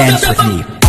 Dance with me.